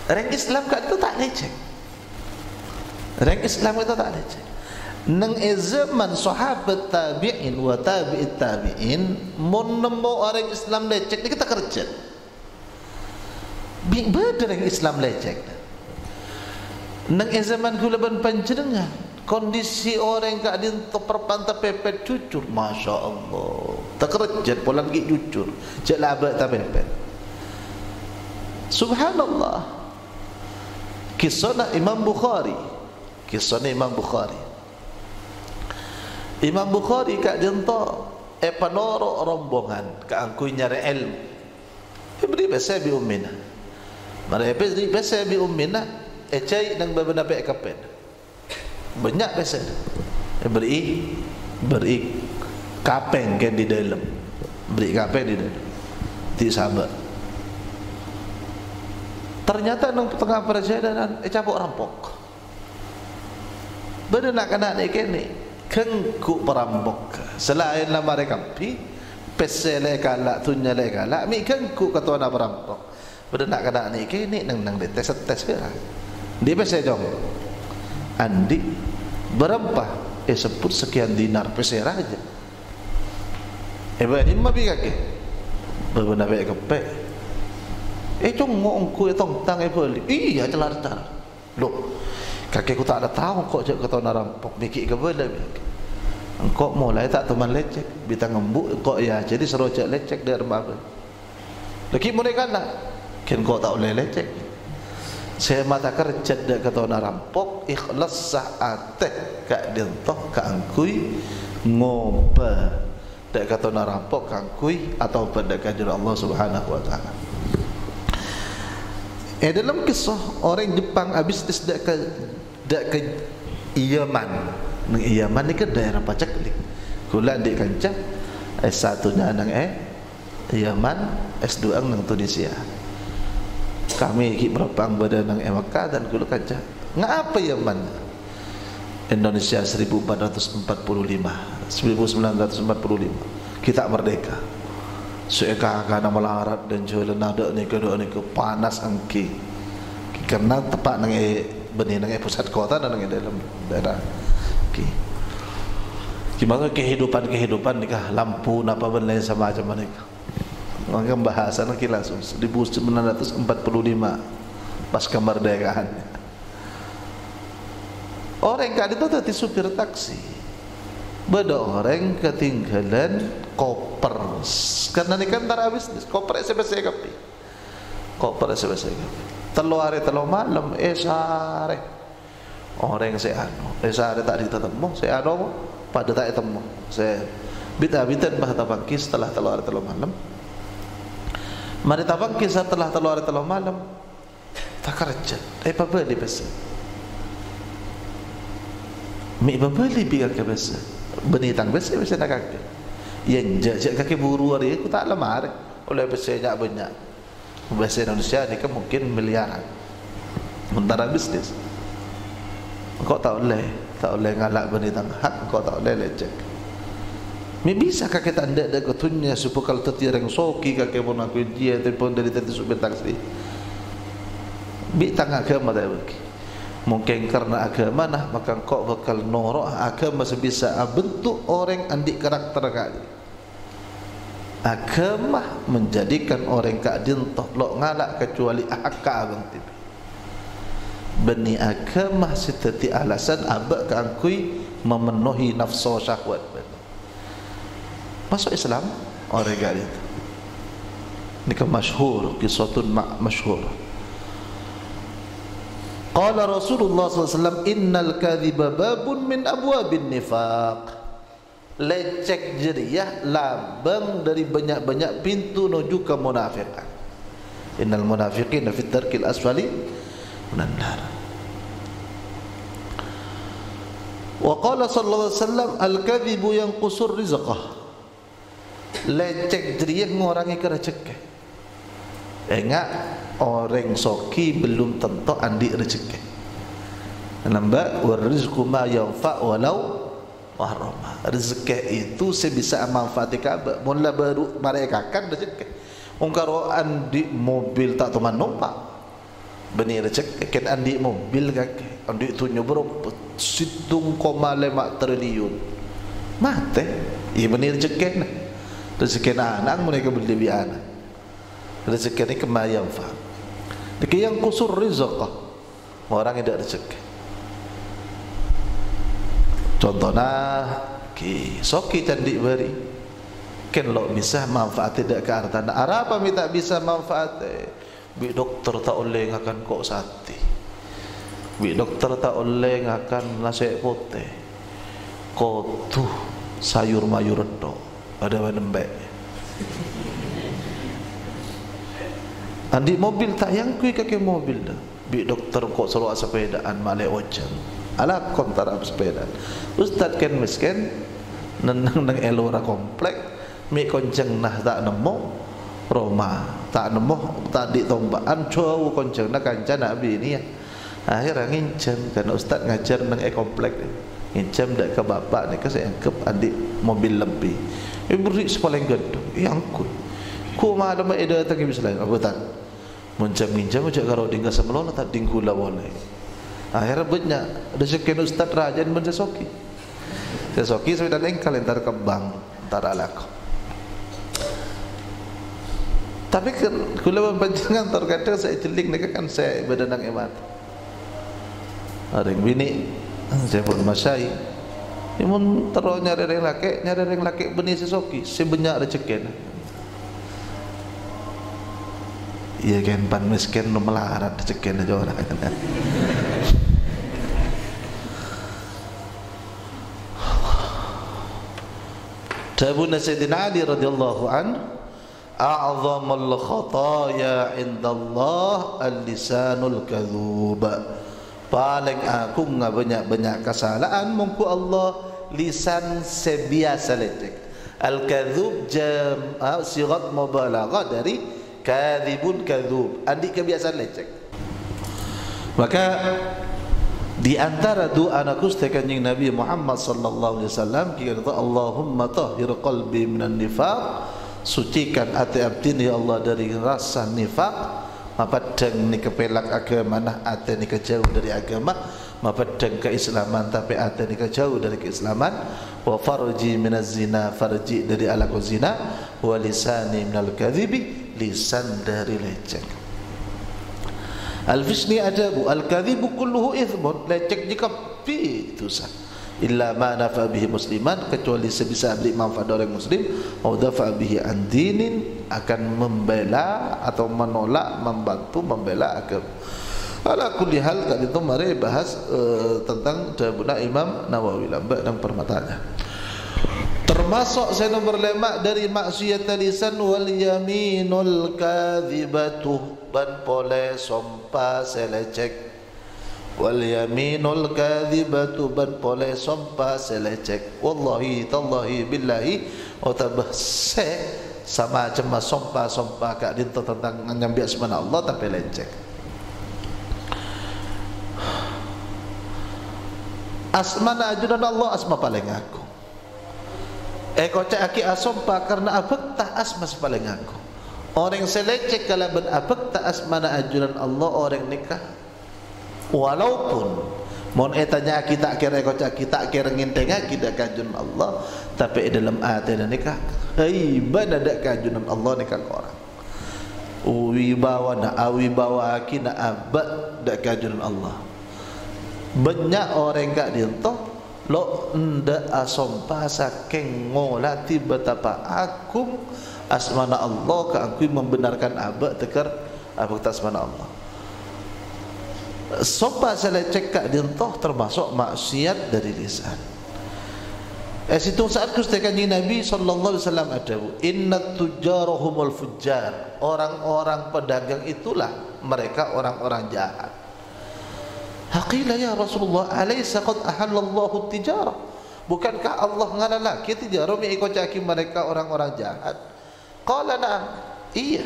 Orang Islam kat itu tak lecek Orang Islam itu tak ada Neng zaman sahabat tabi'in wa tabi'it tabi'in Mun nemu orang Islam lecek Ini kita kerja. Beda orang Islam lecek Neng zaman kulaban panjenengan Kondisi orang yang adin terperpantah pepet cucur Masya Allah Tak kerja pola lagi cucur. Cik labak tak pepet. Subhanallah. Kisah Imam Bukhari Kisah ni Imam Bukhari. Imam Bukhari kat jento Eh panorok rombongan Kat angkui nyari ilmu. Eh beri bahasa bi ummina. Mari beri bahasa bi ummina Eh cai nang berbenda pek kapen Banyak Eh beri Beri Kapen kan di dalam. Beri kapen di dalam. Tidak sabar. Ternyata nang tengah perjalanan eh cabuk rampok benda nak kena ni kini kengku perampok selain nama mereka pi pesele kalak tunya le kalak mi kengku kata nak perampok benda nak kena ni? Kini nang nang tes tes ke dia pese jom. Andi berapa eh sebut sekian dinar pese raja eh bayi mabi kaki. Berbenda baik kepek. Eh cong ngong ku tong tang eh iya celar celar loh kakek ku tak ada tahu kok cek kata rampok mikir ke bela engkau mulai tak teman lecek. Bintang embuk kok ya jadi serocek lecek dari apa. Lagi mulai kan nak kan kau tak boleh lecek. Saya mata kerja dek kata nak rampok ikhlas saat kak dintoh kak angkui ngoba. Dek kata nak rampok kak angkui atau pada kajian Allah subhanahu wa ta'ala. Eh dalam kisah orang Jepang habis ke dak ke Yaman. Nang Yaman ni ke daerah pacaklik. Kula dik kancah S1 nya nang eh Yaman, S2 nang Tunisia. Kami ki berapang pada nang eh Makkah dan kula kancah. Ngapa Yaman? Indonesia 1445 1945 kita merdeka Sueka kana melarat dan jual nada ni ke ni ke panas angki. Karena tepat nang e beni nang e pusat kota dan nang dalam daerah. Okey. Gimana kehidupan kehidupan nikah lampu napa benda sama macam mana nikah. Maka bahasa nak langsung 1945 pas kemerdekaan. Orang kali itu tadi supir taksi. Beda orang ketinggalan koper karena ni kan tar koper SMS kapi koper SMS kapi telu hari telu malam eh sare. Orang saya anu. Eh tak ditemu saya anu pada tak ditemu saya bita bita bah tabangki setelah telu hari telu malam mari tabangki setelah telu hari telu malam tak kerja. Eh apa beli besa mi beli biar ke besa benih tang besa besa nak kakek yang jajak kaki buru hari aku tak lemah oleh bahasa banyak banyak bahasa Indonesia ni kan mungkin miliaran. Mentara bisnis. Kau tak boleh tak boleh ngalak benda tang hak kau tak boleh lecek. Mi bisa kakek tanda ada ketunya supaya kalau teti orang soki kakek pun aku dia telepon dari teti supir taksi. Bi tang agama tak bagi. Mungkin karena agama nah maka kau bakal norok agama sebisa bentuk orang andik karakter kali agama menjadikan orang kak dintoh lok ngalak kecuali akak abang tibi beni agama seteti alasan abak keangkui memenuhi nafsu syahwat. Masuk Islam orang kak itu ini kan masyhur kisatun masyhur. Qala Rasulullah SAW Innal kadhiba babun min abwabin nifaq lecek jeriah labang dari banyak-banyak pintu menuju ke munafikan. Innal munafiqin fi darkil asfali minan nar wa qala sallallahu alaihi wasallam al kadhibu yanqusur rizqah lecek jeriah mengurangi rezeki. Ingat orang soki belum tentu andi rezeki. Nampak warizqu ma yanfa walau wahrama rezeki itu saya bisa manfaatkan apa? Mula baru mereka kan rezeki. Ungkaro andi mobil tak teman numpak. Beni rezeki. Kan andi mobil kaki andi tu nyobro situng koma lima triliun. Mate iya beni rezeki na rezeki na anak mereka beli bi anak. Rezeki ni kemayang faham? Dikira yang kusur rizqah orang tidak rezeki Contohnya ki soki candik beri. Ken lo bisa manfaat tidak ke harta. Nah, apa mi tak bisa manfaat? Bi dokter tak oleh akan kok sati. Bi dokter tak oleh akan nasi putih. Tu sayur mayur do. Ada mana mbak? Andi mobil tak yang kui kaki mobil dah. Bi dokter kok selalu sepedaan malai ojek ala kontara sepeda. Ustaz kan miskin nenang nang elora komplek mi konceng nah tak nemu Roma tak nemu tak di tombaan cowo konceng nak kanca nabi ini ya. Akhirnya ngincam karena ustaz ngajar nang e komplek ngincam dak ke bapak ni ke saya angkep adik mobil lebih ibu beri sepaling gede yang ku ku malam ada tak bisa lain tak mencam ngincam macam kalau tinggal semelon tak lah boleh akhirnya banyak rezeki ustaz rajan menjesoki sesoki sudah lengkal entar ke bank entar alaqah tapi kalau panjangan terkadang saya celik mereka kan saya berdenang emat. Ada yang bini, saya pun masai. Imun terus nyari orang laki, nyari orang laki benih sesoki, sebanyak rezeki. Iya kan pan miskin no melarat rezeki aja orang. Tabun Sayyidina Ali radhiyallahu anhu a'zamul khataya indallah al-lisanul kadhub paling agung banyak-banyak kesalahan mungku Allah lisan sebiasa lecek. Al-kadhub jam ah, sigat mubalaghah dari kadhibun kadhub. Adik kebiasaan lecek maka di antara doa anak kanjeng Nabi Muhammad sallallahu alaihi wasallam kita Allahumma tahhir qalbi minan nifaq. Sucikan hati abdi ya Allah dari rasa nifak mapadang ni kepelak agama nah hati ni kejauh dari agama. Mapadang keislaman tapi hati ni kejauh dari keislaman. Wa farji minaz zina farji dari ala zina. Wa lisani minal kadhibi lisan dari lecek. Al-fisni adabu al-kadhibu kulluhu ithmun. Lecek jika pi sah illa ma nafa bihi musliman kecuali sebisa beri manfaat orang muslim atau dafa bihi an dinin akan membela atau menolak membantu membela agama. Ala kulli hal tadi itu mari bahas uh, tentang jawabna Imam Nawawi. Lambat dan permatanya termasuk saya nomor lima dari maksiat lisan wal yaminul kadhibatu. Ban pole sompa selecek. Wal yaminul kadhibatu ban pole sompa selecek. Wallahi tallahi billahi. Wa tabahse sama cema sompa sompa kak dinto tentang nyambi asmana Allah tapi lecek. Asmana ajudan Allah asma paling aku eh kocak aki asompa karena abek tak asma paling aku. Orang selecek kalau ben abek tak asmana ajudan Allah orang nikah. Walaupun mon etanya kita kira kocak kita kira ngintengnya kita kajun Allah tapi dalam hati dan nikah. Hebat ada kajunan Allah nikah orang. Uwi bawa na awi bawa aki na abad dak kajunan Allah. Banyak orang kak dinto lo nda asompa saking ngolati betapa aku asmana Allah ka aku membenarkan abad tekar abad asmana Allah sopa saya cekak dintoh termasuk maksiat dari lisan. Eh situ saat kustekan Nabi sallallahu alaihi wasallam ada inna tujarahumul fujjar orang-orang pedagang itulah mereka orang-orang jahat. Haqila ya Rasulullah alaysa qad ahallallahu tijarah? Bukankah Allah ngalalaki tijarah mi ikocaki mereka orang-orang jahat? Qala na'am. Iya.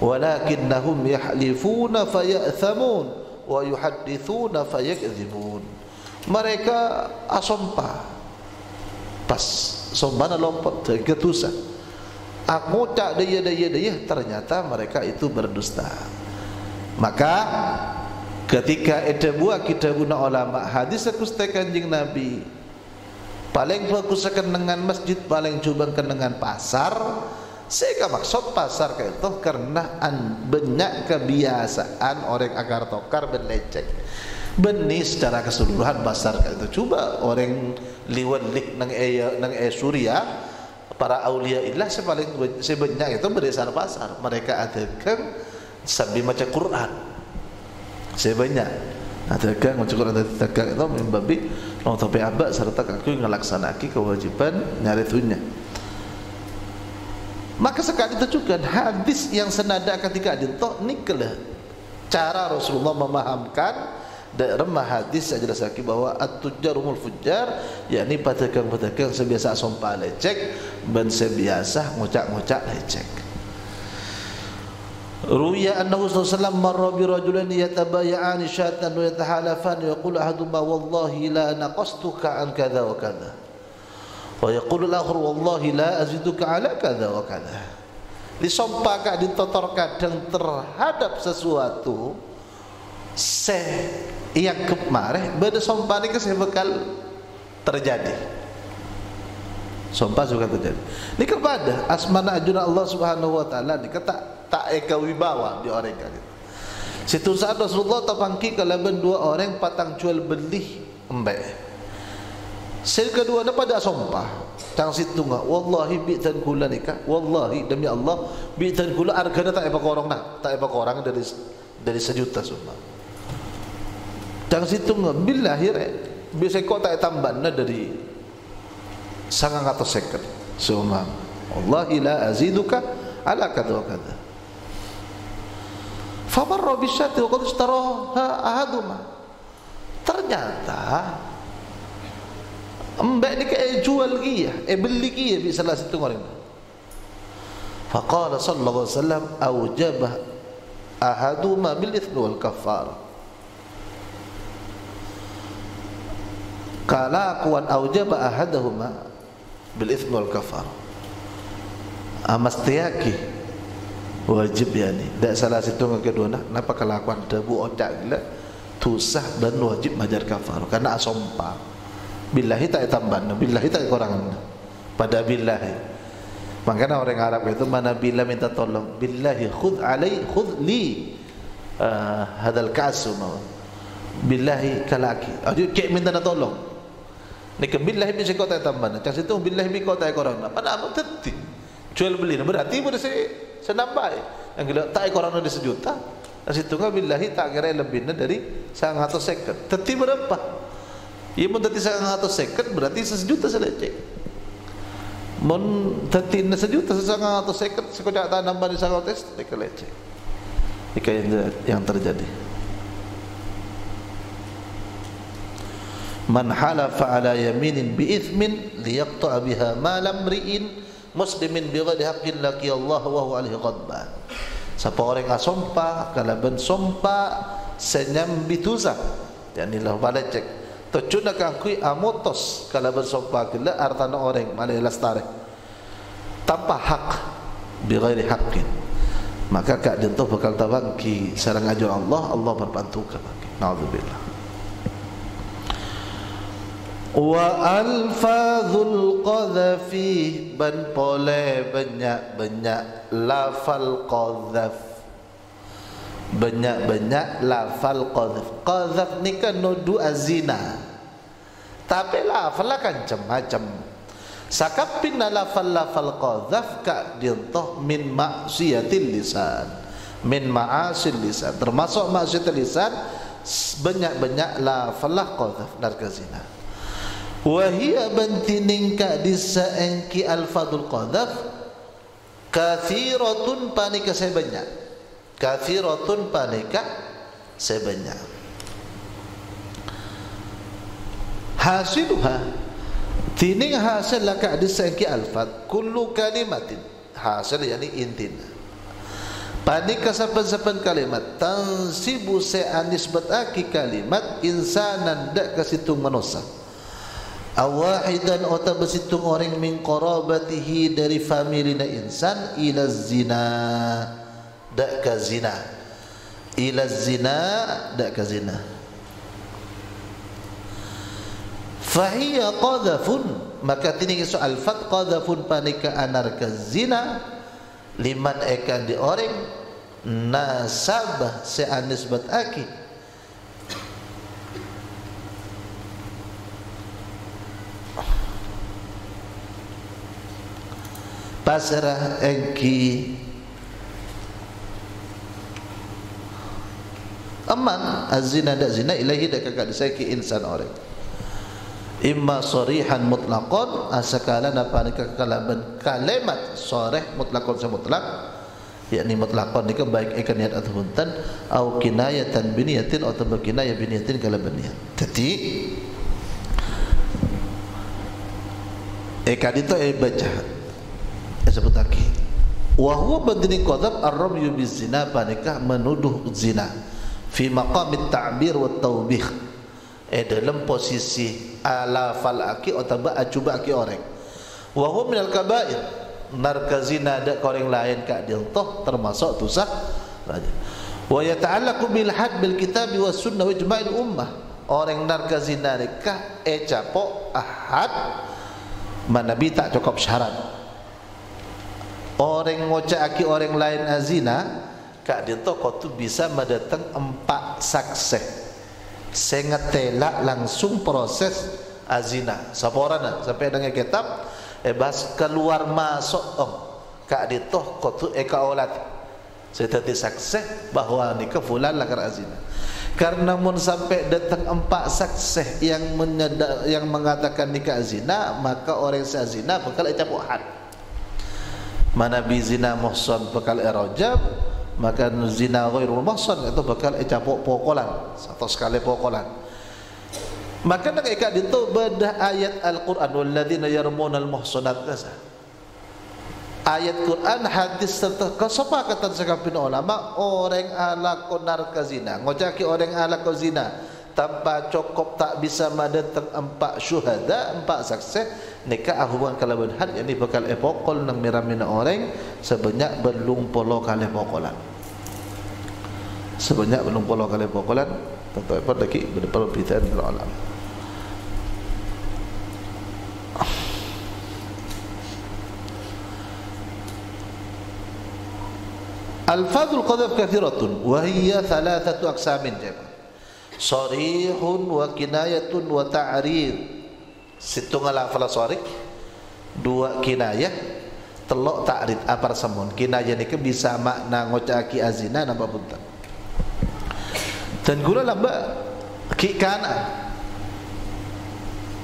Walakinnahum yahlifuna fayathamun wa yuhaddithuna fayakdzibun mereka asompa pas sombana lompat ketusan aku tak daya daya daya ternyata mereka itu berdusta. Maka ketika ada buah kita guna ulama hadis aku kanjeng nabi. Paling fokus dengan masjid paling coba dengan pasar. Sehingga maksud pasar kayak itu karena banyak kebiasaan orang agar tokar berlecek. Benih secara keseluruhan pasar kayak itu. Coba orang liwan lik nang e nang e surya para aulia ilah sepaling sebanyak itu berdasar pasar. Mereka adakan sambil baca Quran sebanyak adakan baca Quran dari tegak itu membabi nong tapi abad serta kaku ngelaksanakan kewajiban nyari tunya Maka sekali itu juga hadis yang senada ketika dintok niklah cara Rasulullah memahamkan dan remah hadis saya jelas lagi bahawa at-tujarumul fujar yakni pedagang-pedagang sebiasa sompah lecek dan sebiasa ngucak-ngucak lecek Ruya annahu sallallahu marra bi rajulain yatabaya'ani syatan wa yatahalafan yaqulu ahaduhuma wallahi la naqastuka an kadha wa kadha wa yaqulu al-akhar wallahi la aziduka ala kadha wa kadha. Disompakkan ditotorkan terhadap sesuatu se yang kemarin pada sumpah ni saya bakal terjadi. Sumpah juga terjadi. Ini kepada asmana ajuna Allah subhanahu wa ta'ala ni kata tak eka wibawa di orang kali situ saat Rasulullah terpangki kalau dua orang patang jual beli embek sel kedua ada pada sumpah tang situ ngak wallahi bi tan kula nikah wallahi demi Allah bi tan kula argana tak apa orang nak tak apa orang dari dari sejuta sumpah Tang situ ngam billahi re. Biasa kau tak tambah na dari sangat atau seket. Suma. Allah ila aziduka ala kada wa kada. Famarra bisyati wa qad ishtaraha ahaduma. Ternyata Mbak ni kayak jual dia, eh beli dia di salah satu orang. Faqala sallallahu alaihi wasallam aujabah ahaduma bil ithmi wal kafarah. kala kuat aujaba ahadahuma bil ithmi wal kafar amastiyaki wajib yani dak salah situ dengan kedua nak. Napa kelakuan debu otak gila? Tusah dan wajib majar kafar. Karena asompa billahi tak tambah billahi tak kurang pada billahi. Makanya orang Arab itu mana bila minta tolong? Billahi khud alai khud li. Uh, hadal kasu billahi kalaki. Aduh kek minta tolong. Nek billahi min syaitan tak tambah. Cak situ billahi min kau tak korang. Apa nak teti? Jual beli berarti saya senambai. Yang gila tak korang ada sejuta. Cak situ ngah billahi tak kira lebih dari sangat atau second. Teti berapa? Ia pun teti sangat atau second berarti sejuta saja cek. Mon teti sejuta sangat atau second sekojak tak nambah di sangat tes tak leceh. Ini yang terjadi. man halafa ala yaminin bi ithmin liyaqta biha malam ri'in muslimin bi ghairi haqqin laki Allah wa huwa alaihi ghadban. Siapa orang yang sumpah kalau ben sumpah senyam bituza. Yani lah balik cek. Tocuna kan kui amotos kalau ben sumpah kala artana orang malai lastare tanpa hak bi ghairi haqqin. Maka kak dinto bakal tabangki sarang ajar Allah Allah berbantu ka bagi naudzubillah wa alfazul qadhafi ban pole banyak-banyak lafal qadhaf. Banyak-banyak lafal qadhaf. Qadhaf ni kan nudu azina. Tapi lafal kan macam-macam. Sakapin lafal lafal qadhaf ka dintoh min maksiatil lisan. Min ma'asil lisan. Termasuk maksiatil lisan banyak-banyak lafal qadhaf dar zina wahia bantining ka disaengki alfadul qadhaf kathiratun panika sebanyak kathiratun panika sebanyak hasiluha tining hasil laka disaengki alfad kullu kalimatin. Hasil yani intina. Panika saban-saban kalimat tansibu se anisbat aki kalimat insanan dak kasitung manusia awahidan atau bersitung orang min dari familina insan ila zina. Dak ka zina. Ila zina dak ka zina. Fahiya qadhafun. Maka tini soal fat qadhafun panika anar ka zina. Liman ekan di orang nasabah se anisbat akid pasrah engki aman azina dak zina ilahi dak kakak disaki insan orang. Imma sarihan mutlaqan asakala napa ni kekalaban kalimat sarih mutlaqan semutlak yakni mutlaqan ni baik ikan niat atau huntan au kinayatan biniyatin atau kinayah biniyatin kalaban niat jadi Eka itu eh baca sebut lagi. Wa huwa badni qadab ar-ramyu bizina panikah menuduh zina. Fi maqam at-ta'bir wa tawbih eh dalam posisi ala falaki atau acuba ki orang. Min al-kaba'ir narka zina ada orang lain kak dia. Toh termasuk dosa wa yata'allaqu bil had bil kitab wa sunnah wa ijma'il ummah. Orang narka zina nikah eh capok ahad. Mana nabi tak cukup syarat orang ngocak orang lain azina kak dia toko tu bisa mendatang empat saksi saya ngetelak langsung proses azina. Siapa orang nak? Sampai dengan kitab? Eh bas keluar masuk oh kak dia toko tu eka olat. Saya tadi saksi bahawa ni kefulan lah kerana azina karena mun sampai datang empat saksi yang menyedar, yang mengatakan nikah zina maka orang zina bakal ecapuk had mana bi zina muhsan bakal erojab maka zina ghairul muhsan itu bakal ecapok pokolan satu sekali pokolan. Maka nak ikat itu bedah ayat Al-Quran walladzina yarmunal muhsanat kasa ayat Quran hadis serta kesepakatan sekapin ulama orang ala konar ke zina. Ngocaki orang ala ke zina. Tanpa cukup tak bisa mendatang empat syuhada empat saksi nikah hubungan kalaban had yang bakal epokol nang miramina orang sebanyak belum polo kali pokolan. Sebanyak belum polo kali pokolan tentu apa lagi berdepan berbitan alam. Al-fadhul qadhaf kathiratun wa hiya thalathatu aqsamin jemaah. Sarihun wa kinayatun wa ta'rid situng ala fala sarih dua kinayah. Telok ta'rid apa semun kinayah ni ke bisa makna ngocaki azina napa punten. Dan gula lamba ki kana.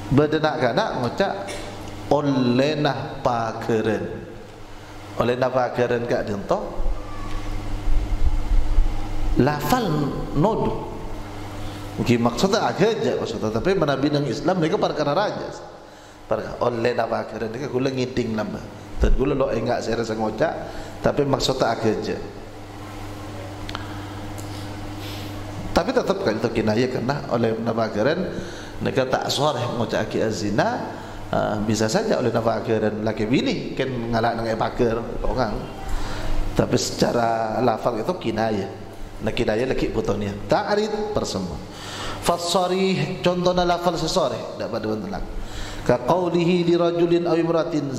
Berdenak kana ngocak oleh pakeren oleh pakeren kak dento lafal nodu Mungkin maksudnya aja maksudnya tapi mana bidang Islam mereka perkara raja. Perkara oleh nama akhirnya mereka gula ngiting nama. Dan gula lo enggak saya rasa ngocak tapi maksudnya aja. Tapi tetap kan itu kinaya karena oleh nama akhirnya mereka tak sore ngocak aki azina uh, bisa saja oleh nama akhirnya laki bini kan ngalak dengan pakar orang. Tapi secara lafal itu kinaya. Nak kinaya lagi butonnya. Ta'rid persemua fasarih contohnya lafal sesarih dapat dibentuk ka qawlihi li rajulin aw imratin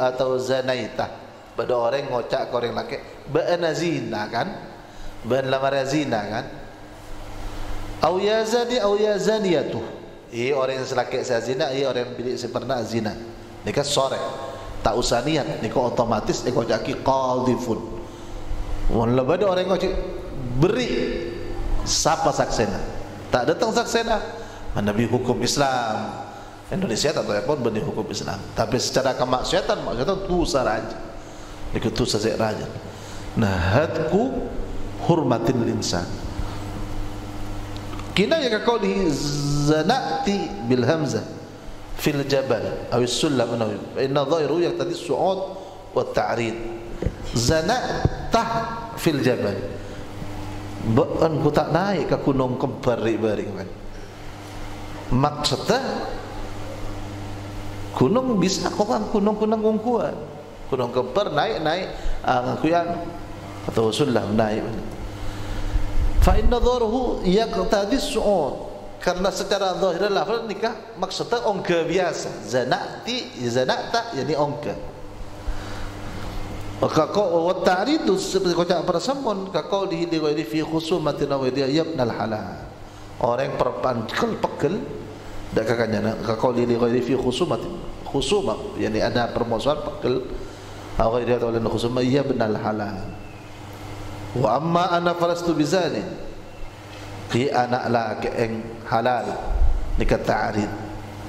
atau zanaitah. Pada orang ngocak ke orang laki ba'ana zina kan? Ba'an lamar zina kan? Aw ya zani aw ya zaniyatuh. Ini orang yang selaki saya zina ini orang yang bilik saya pernah zina. Ini kan sore tak usah niat ini kan otomatis ini ngocaki qadifun walaupun ada orang ngocak beri siapa saksena tak datang saksena Nabi hukum Islam? Indonesia tak tahu pun benih hukum Islam. Tapi secara kemaksiatan maksiatan tu saraja itu tu sazek raja. Nah hadku hormatin insan. Kina ya kau di zanati bil hamzah fil jabal. Atau sulam nawi inna dhahiru yang tadi su'ud wa ta'rid zanatah fil jabal Bukan ku tak naik ke gunung kembar bari kan. Maksudnya gunung bisa kok kan gunung-gunung ungkuan. Gunung kembar naik naik ah ngakuan atau sulam naik. Fa inna dharuhu yaqtadi su'ud. Karena secara zahir lafaz nikah maksudnya ongga biasa. Zanati zanata yani ongga. Maka kau wa ta'ridu seperti kau cakap pada sampun kau di di di fi khusumatin wa dia yabnal halal. Orang perpankal pekel dak kakanya kau di di di fi khusumatin khusuma yani ada permusuhan pekel atau dia tahu lana khusuma yabnal halal. Wa amma ana falastu bizani di anak laki yang halal nikah ta'rid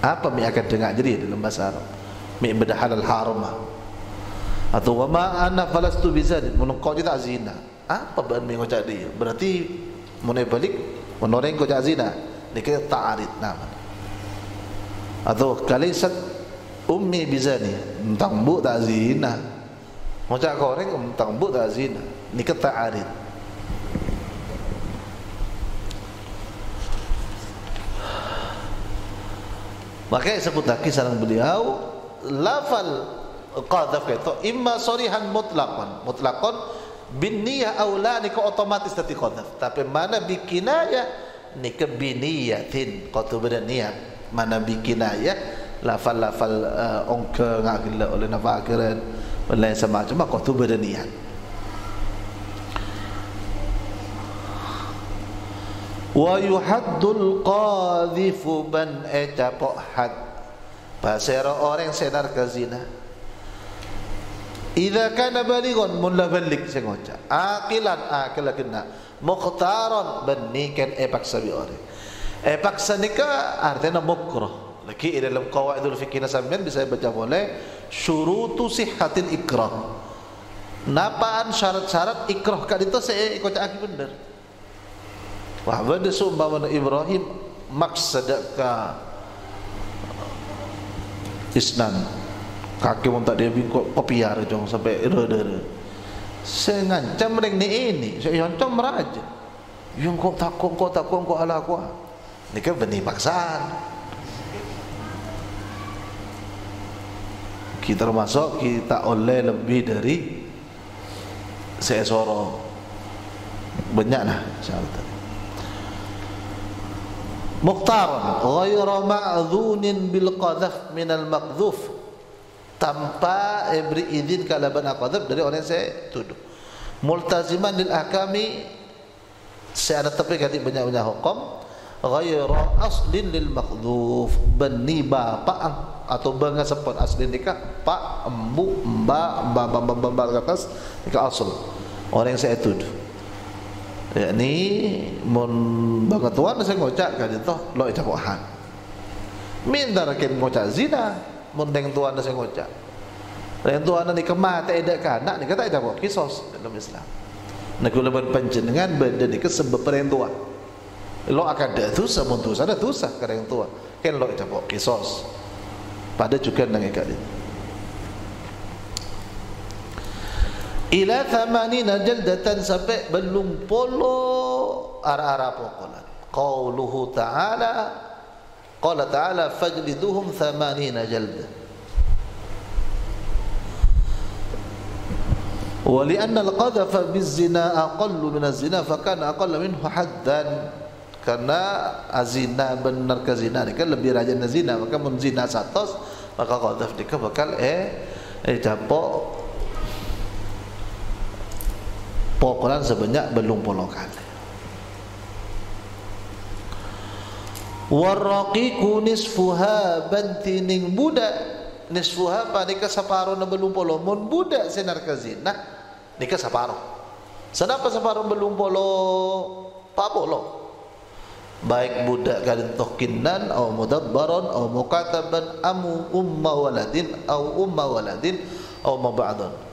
apa mi akan dengar jadi dalam bahasa Arab mi bedah halal haramah atau wa ma ana falastu bizadin menukau dia tak zina. Apa bahan mengocak dia? Berarti mulai balik menoreng kau tak zina. Ni kata ta'arid nama atau kalisat ummi bizani tentang bu tak zina. Ngocak koreng tentang bu tak zina. Ni kata arid Maka sebut lagi sarang beliau lafal qadhaf itu imma sarihan mutlaqan. Mutlaqan bin niyah aula ni ko otomatis tadi qadhaf. Tapi mana bikinaya? Ni ke biniyatin qatu beda niat mana bikinaya? Lafal-lafal uh, ongke ngakil oleh nafa akhiran lain semacam. Qatu beda niat wa yuhaddul qadhifu ban etapok had. Pasera orang senar ke zina idza kana balighan la balik sengoca aqilan aqila kena. Muqtaran ban niken epak sabi ore epak sanika artinya mukrah. Lagi dalam qawaidul fikih sampean bisa baca boleh syurutu sihhatil ikrah. Napaan syarat-syarat ikrah kad itu saya ikut aki bener Wah, pada seumpama Ibrahim maksadaka isnan kaki pun tak dia bingkok kopiar jong sampai rada saya ngancam ring ni ini saya ngancam meraja. Yang kau takut kau takut kau ala kau ni kan benih paksaan. Kita termasuk kita oleh lebih dari seorang banyak lah syarat Mukhtar ghayra ma'dhunin bil qadhaf min al maqdhuf tanpa beri izin kalau benar qadhaf dari orang yang saya tuduh. Multaziman lil ahkami saya ada tapi ganti banyak-banyak hukum ghayra aslin lil maqdhuf bani bapa atau bangga sepot aslin nikah pak embu mba mba mba mba mba atas nikah asal orang yang saya tuduh. Yakni mun banget tuan saya ngocak kan itu lo itu han. Minta rakyat ngocak zina mun deng tuan saya ngocak. Deng tuan ni kemat tak ada kanak ni kata ada kok kisos dalam Islam. Nak gula berpanjenengan benda ni ke sebab perentuan lo akan ada tu samun tu ada tu sah kereng tua kan lo itu kok kisos. Pada juga dengan kali ila thamanina jaldatan sampai belum polo ara-ara pokolan. Qauluhu ta'ala qala ta'ala fajliduhum thamanina jalda ولأن القذف بالزنا أقل من الزنا فكان أقل منه حدا karena azina benar ke zina ni kan lebih rajin zina maka mun zina satu maka qadhaf dikah bakal eh eh capok pukulan sebanyak belum puluh kali. Waraqiku nisfuha bantining budak nisfuha ke separuh na belum puluh mun budak sinar ke zina nikah separuh. Kenapa separuh belum? Pak puluh. Baik budak kalian tokinan atau mudabbaran atau mukataban amu umma waladin atau umma waladin atau mabadun.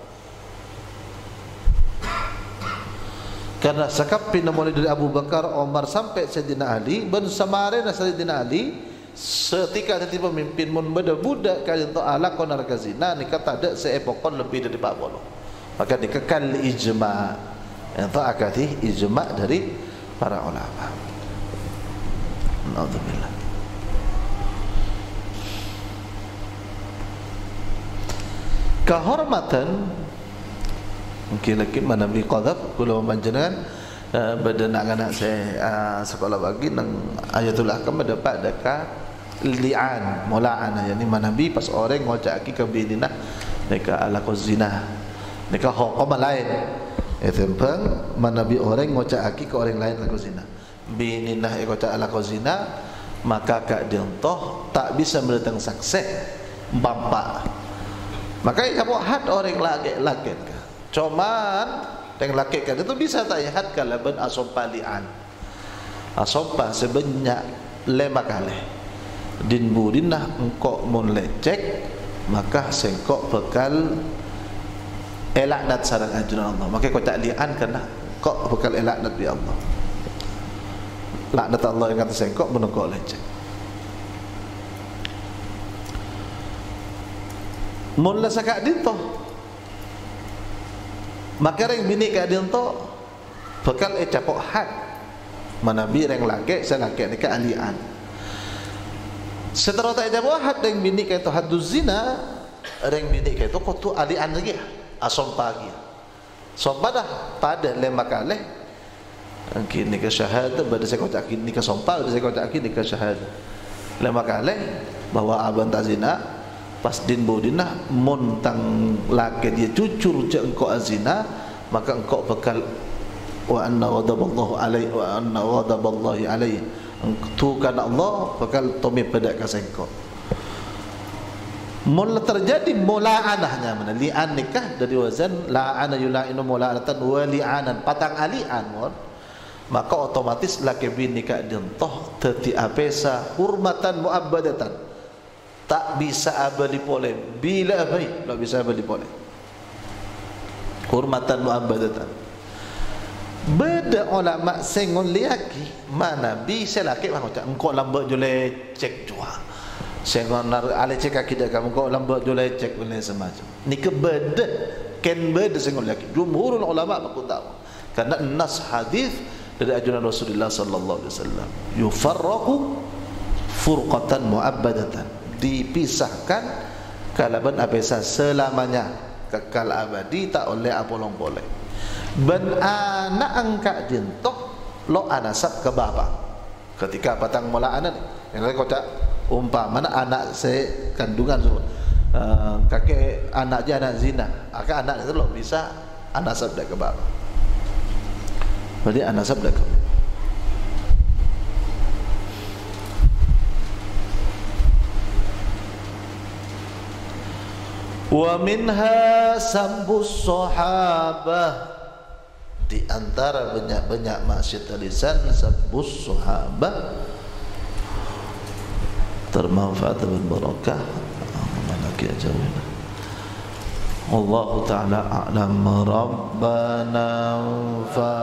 Karena sekap pinamoni dari Abu Bakar, Omar sampai Sayyidina Ali bersama dengan Sayyidina Ali setika tadi pemimpin mun beda budak kali untuk ala konar kazina ni kata ada seepokon lebih dari Pak Bolo. Maka dikekal ijma yang tak akati ijma dari para ulama. Alhamdulillah. Kehormatan mungkin lagi mana bi qadhab kula manjenengan uh, pada nak anak saya uh, sekolah bagi nang ayatul ahkam dapat dekat li'an mula'an. Yani mana bi pas orang ngocak ki ke binina dekat ala zina dekat hukum lain. Itu pun mana bi orang ngocak ki ke orang lain laku zina binina ngocak ala zina maka kak dia tak bisa mendatang saksi bapa maka ia buat had orang lagi lagi Cuman yang laki kan itu bisa tak ihat kalau ben asompalian. Asompa sebanyak lima kali. Din budinah engkau mun lecek maka sengkok bekal elak dat sarang ajuran Allah. Maka kau tak lian kena kok bekal elak dat bi Allah. Laknat Allah yang kata sengkok menungkok lecek. Mula sakak dito maka reng bini ka dia tu bekal e capok had. Mana bi reng laki saya laki ka alian setelah tak capok had reng bini ka itu hadu zina reng bini ka itu kotu alian lagi. Asom pagi sompa dah pada lema kale kini ke syahadah pada saya kocak kini ke sompa pada saya kocak kini ke syahadah lema kale bahwa abang tak zina pas din bodina montang laki dia cucur je engkau azina maka engkau bekal wa anna ghadaballahu alaihi wa anna ghadaballahi alaihi tu kan Allah bekal tomi pedak ka sengko mula terjadi mula'anahnya mana li'an nikah dari wazan la'ana yula'inu mula'anatan wa li'anan. Patang ali'an maka otomatis laki bini nikah dintoh teti apesa hurmatan mu'abbadatan tak bisa abadi boleh bila baik tak bisa abadi boleh hormatan muabbadatan beda ulama sengon liaki mana bisa laki mah cak engkau lambat jule cek jua sengon nar ale cek kaki dah kamu engkau lambat jule cek boleh semacam. Ni ke beda ken beda sengon liaki jumhurul ulama aku tahu. Karena nas hadis dari ajaran Rasulullah sallallahu alaihi wasallam. Yufarraqu furqatan muabbadatan dipisahkan kalaban abesa selamanya. Kekal abadi tak oleh apa long boleh. Ben anak angkat jentok lo anasab ke bapa. Ketika patang mula anak yang lain kota umpama anak se kandungan semua. Uh, kakek anak je anak zina. Maka anak itu lo bisa anasab dah ke bapa. Berarti anasab dah ke Wa minha sambus sahabah di antara banyak-banyak maksiat lisan sambus sahabah termanfaat dan barakah Allah Ta'ala a'lam. Rabbana fa